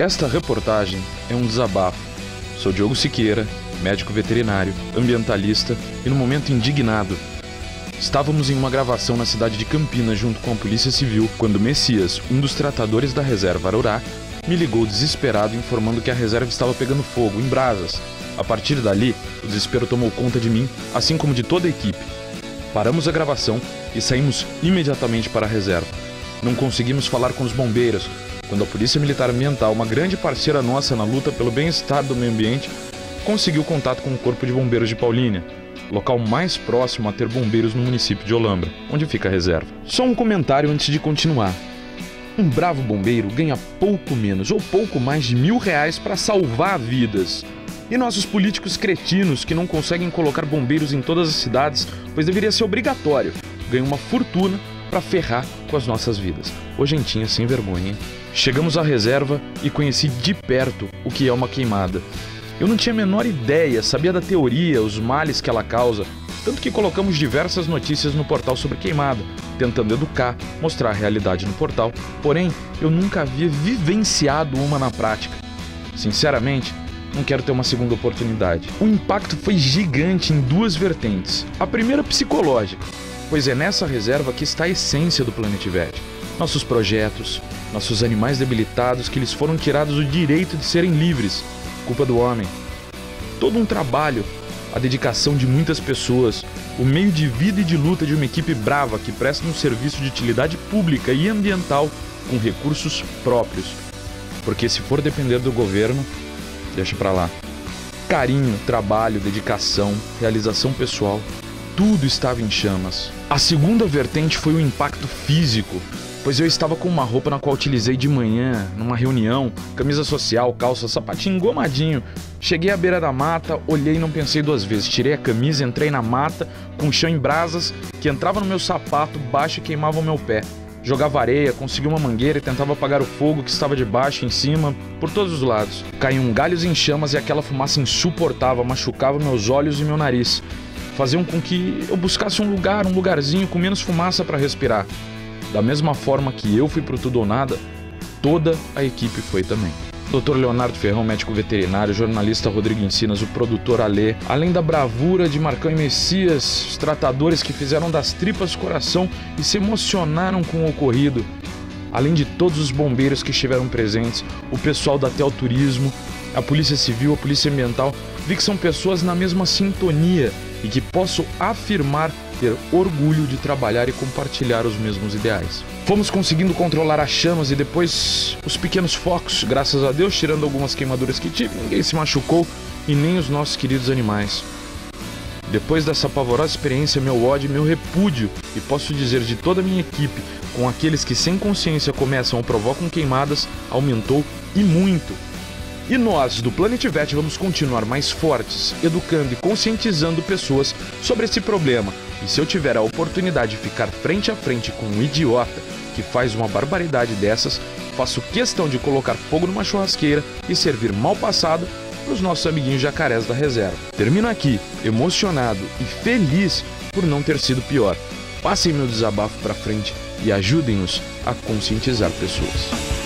Esta reportagem é um desabafo. Sou Diogo Siqueira, médico veterinário, ambientalista e no momento indignado. Estávamos em uma gravação na cidade de Campinas junto com a Polícia Civil quando Messias, um dos tratadores da reserva Arurá, me ligou desesperado informando que a reserva estava pegando fogo, em brasas. A partir dali, o desespero tomou conta de mim, assim como de toda a equipe. Paramos a gravação e saímos imediatamente para a reserva. Não conseguimos falar com os bombeiros, quando a Polícia Militar Ambiental, uma grande parceira nossa na luta pelo bem-estar do meio ambiente, conseguiu contato com o Corpo de Bombeiros de Paulínia, local mais próximo a ter bombeiros no município de Olambra, onde fica a reserva. Só um comentário antes de continuar. Um bravo bombeiro ganha pouco menos ou pouco mais de mil reais para salvar vidas. E nossos políticos cretinos que não conseguem colocar bombeiros em todas as cidades, pois deveria ser obrigatório, ganham uma fortuna para ferrar com as nossas vidas. Ô gentinha sem vergonha, hein? Chegamos à reserva e conheci de perto o que é uma queimada. Eu não tinha a menor ideia, sabia da teoria, os males que ela causa, tanto que colocamos diversas notícias no portal sobre queimada, tentando educar, mostrar a realidade no portal, porém eu nunca havia vivenciado uma na prática. Sinceramente, não quero ter uma segunda oportunidade. O impacto foi gigante em duas vertentes. A primeira psicológica, pois é nessa reserva que está a essência do Planetivete. Nossos projetos, nossos animais debilitados que lhes foram tirados o direito de serem livres, culpa do homem. Todo um trabalho, a dedicação de muitas pessoas, o meio de vida e de luta de uma equipe brava que presta um serviço de utilidade pública e ambiental com recursos próprios. Porque se for depender do governo, deixa pra lá. Carinho, trabalho, dedicação, realização pessoal, tudo estava em chamas. A segunda vertente foi o impacto físico, pois eu estava com uma roupa na qual utilizei de manhã, numa reunião, camisa social, calça, sapatinho engomadinho. Cheguei à beira da mata, olhei e não pensei duas vezes. Tirei a camisa, entrei na mata, com o chão em brasas, que entrava no meu sapato baixo e queimava o meu pé. Jogava areia, conseguia uma mangueira e tentava apagar o fogo que estava de baixo, em cima, por todos os lados. Caíam galhos em chamas e aquela fumaça insuportável machucava meus olhos e meu nariz. Faziam com que eu buscasse um lugar, um lugarzinho com menos fumaça para respirar. Da mesma forma que eu fui pro tudo ou nada, toda a equipe foi também. Dr. Leonardo Ferrão, médico veterinário, jornalista Rodrigo Encinas, o produtor Alê, além da bravura de Marcão e Messias, os tratadores que fizeram das tripas coração e se emocionaram com o ocorrido, além de todos os bombeiros que estiveram presentes, o pessoal da Tel Turismo, a Polícia Civil, a Polícia Ambiental, vi que são pessoas na mesma sintonia e que posso afirmar ter orgulho de trabalhar e compartilhar os mesmos ideais. Fomos conseguindo controlar as chamas e depois os pequenos focos, graças a Deus, tirando algumas queimaduras que tive, ninguém se machucou e nem os nossos queridos animais. Depois dessa pavorosa experiência, meu ódio e meu repúdio, e posso dizer de toda a minha equipe, com aqueles que sem consciência começam ou provocam queimadas, aumentou e muito. E nós, do Planetivete, vamos continuar mais fortes, educando e conscientizando pessoas sobre esse problema. E se eu tiver a oportunidade de ficar frente a frente com um idiota que faz uma barbaridade dessas, faço questão de colocar fogo numa churrasqueira e servir mal passado para os nossos amiguinhos jacarés da reserva. Termino aqui, emocionado e feliz por não ter sido pior. Passem meu desabafo para frente e ajudem-nos a conscientizar pessoas.